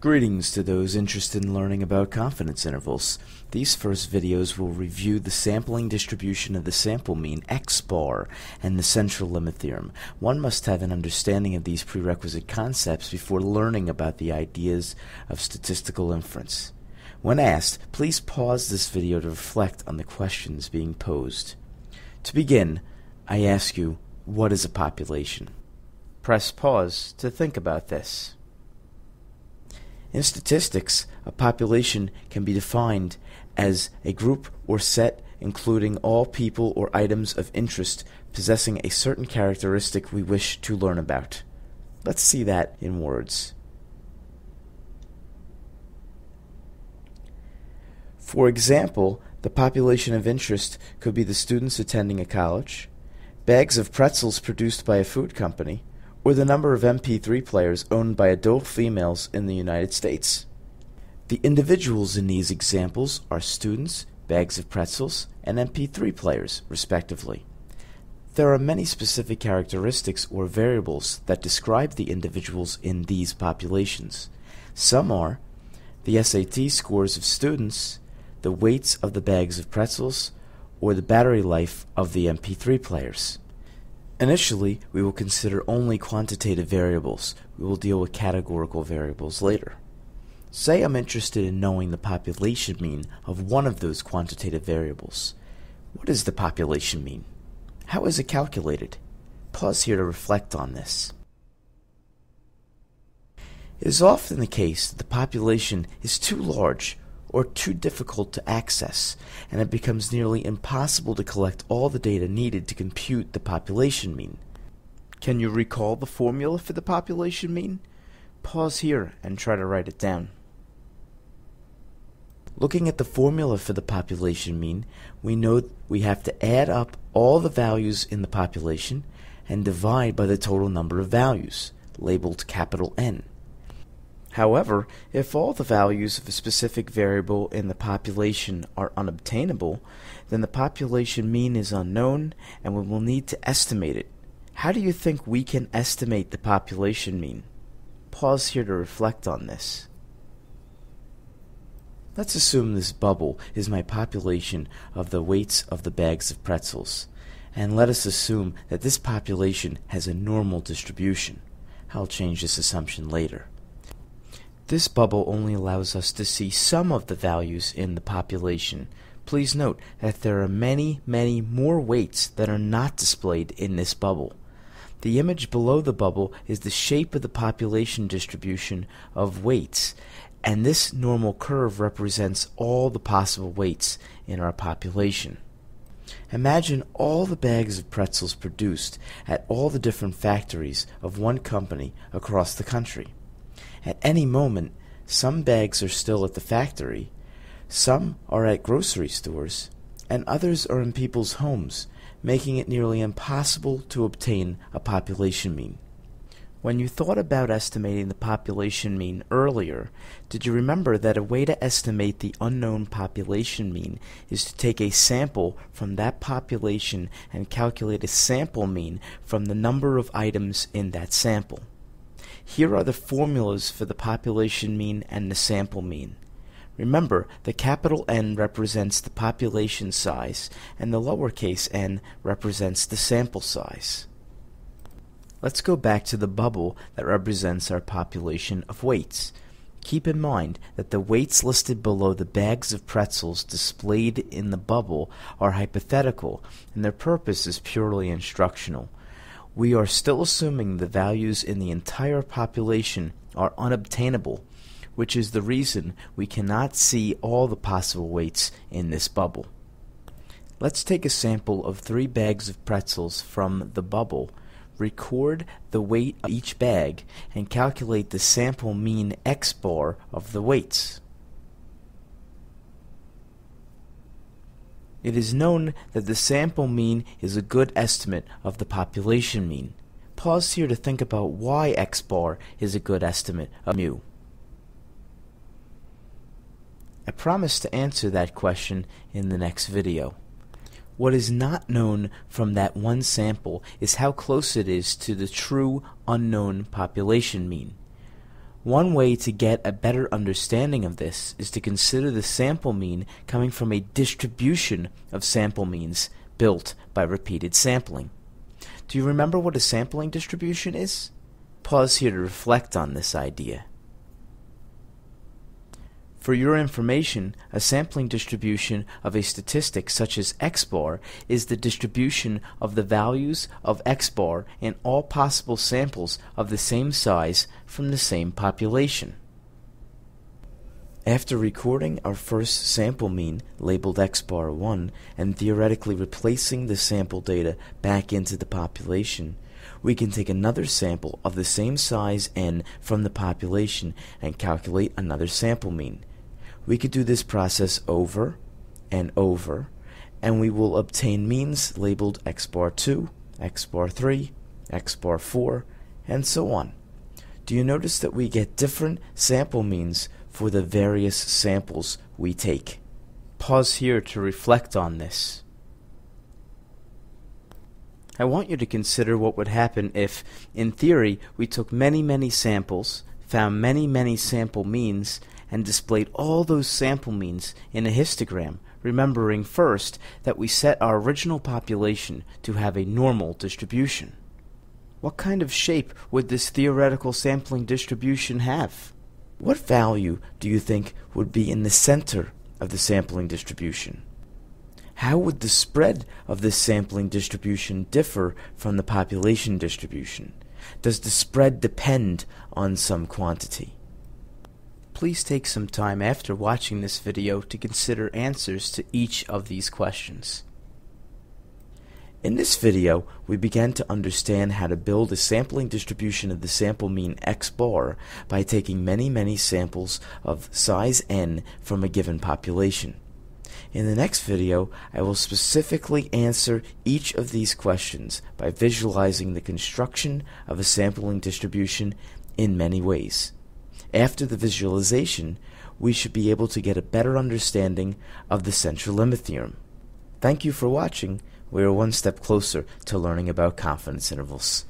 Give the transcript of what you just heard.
Greetings to those interested in learning about confidence intervals. These first videos will review the sampling distribution of the sample mean x bar and the central limit theorem. One must have an understanding of these prerequisite concepts before learning about the ideas of statistical inference. When asked, please pause this video to reflect on the questions being posed. To begin, I ask you, what is a population? Press pause to think about this. In statistics, a population can be defined as a group or set including all people or items of interest possessing a certain characteristic we wish to learn about. Let's see that in words. For example, the population of interest could be the students attending a college, bags of pretzels produced by a food company, or the number of MP3 players owned by adult females in the United States. The individuals in these examples are students, bags of pretzels, and MP3 players, respectively. There are many specific characteristics or variables that describe the individuals in these populations. Some are the SAT scores of students, the weights of the bags of pretzels, or the battery life of the MP3 players. Initially, we will consider only quantitative variables. We will deal with categorical variables later. Say I'm interested in knowing the population mean of one of those quantitative variables. What is the population mean? How is it calculated? Pause here to reflect on this. It is often the case that the population is too large or too difficult to access, and it becomes nearly impossible to collect all the data needed to compute the population mean. Can you recall the formula for the population mean? Pause here and try to write it down. Looking at the formula for the population mean, we know we have to add up all the values in the population and divide by the total number of values, labeled capital N. However, if all the values of a specific variable in the population are unobtainable, then the population mean is unknown and we will need to estimate it. How do you think we can estimate the population mean? Pause here to reflect on this. Let's assume this bubble is my population of the weights of the bags of pretzels. And let us assume that this population has a normal distribution. I'll change this assumption later. This bubble only allows us to see some of the values in the population. Please note that there are many, many more weights that are not displayed in this bubble. The image below the bubble is the shape of the population distribution of weights, and this normal curve represents all the possible weights in our population. Imagine all the bags of pretzels produced at all the different factories of one company across the country. At any moment, some bags are still at the factory, some are at grocery stores, and others are in people's homes, making it nearly impossible to obtain a population mean. When you thought about estimating the population mean earlier, did you remember that a way to estimate the unknown population mean is to take a sample from that population and calculate a sample mean from the number of items in that sample? Here are the formulas for the population mean and the sample mean. Remember, the capital N represents the population size, and the lowercase n represents the sample size. Let's go back to the bubble that represents our population of weights. Keep in mind that the weights listed below the bags of pretzels displayed in the bubble are hypothetical, and their purpose is purely instructional we are still assuming the values in the entire population are unobtainable, which is the reason we cannot see all the possible weights in this bubble. Let's take a sample of three bags of pretzels from the bubble, record the weight of each bag, and calculate the sample mean x bar of the weights. It is known that the sample mean is a good estimate of the population mean. Pause here to think about why x bar is a good estimate of mu. I promise to answer that question in the next video. What is not known from that one sample is how close it is to the true unknown population mean. One way to get a better understanding of this is to consider the sample mean coming from a distribution of sample means built by repeated sampling. Do you remember what a sampling distribution is? Pause here to reflect on this idea. For your information, a sampling distribution of a statistic such as x bar is the distribution of the values of x bar in all possible samples of the same size from the same population. After recording our first sample mean, labeled x bar 1, and theoretically replacing the sample data back into the population, we can take another sample of the same size n from the population and calculate another sample mean. We could do this process over and over, and we will obtain means labeled x bar 2, x bar 3, x bar 4, and so on. Do you notice that we get different sample means for the various samples we take? Pause here to reflect on this. I want you to consider what would happen if, in theory, we took many, many samples, found many, many sample means, and displayed all those sample means in a histogram, remembering first that we set our original population to have a normal distribution. What kind of shape would this theoretical sampling distribution have? What value do you think would be in the center of the sampling distribution? How would the spread of this sampling distribution differ from the population distribution? Does the spread depend on some quantity? Please take some time after watching this video to consider answers to each of these questions. In this video, we began to understand how to build a sampling distribution of the sample mean x bar by taking many, many samples of size n from a given population. In the next video, I will specifically answer each of these questions by visualizing the construction of a sampling distribution in many ways. After the visualization, we should be able to get a better understanding of the central limit theorem. Thank you for watching. We are one step closer to learning about confidence intervals.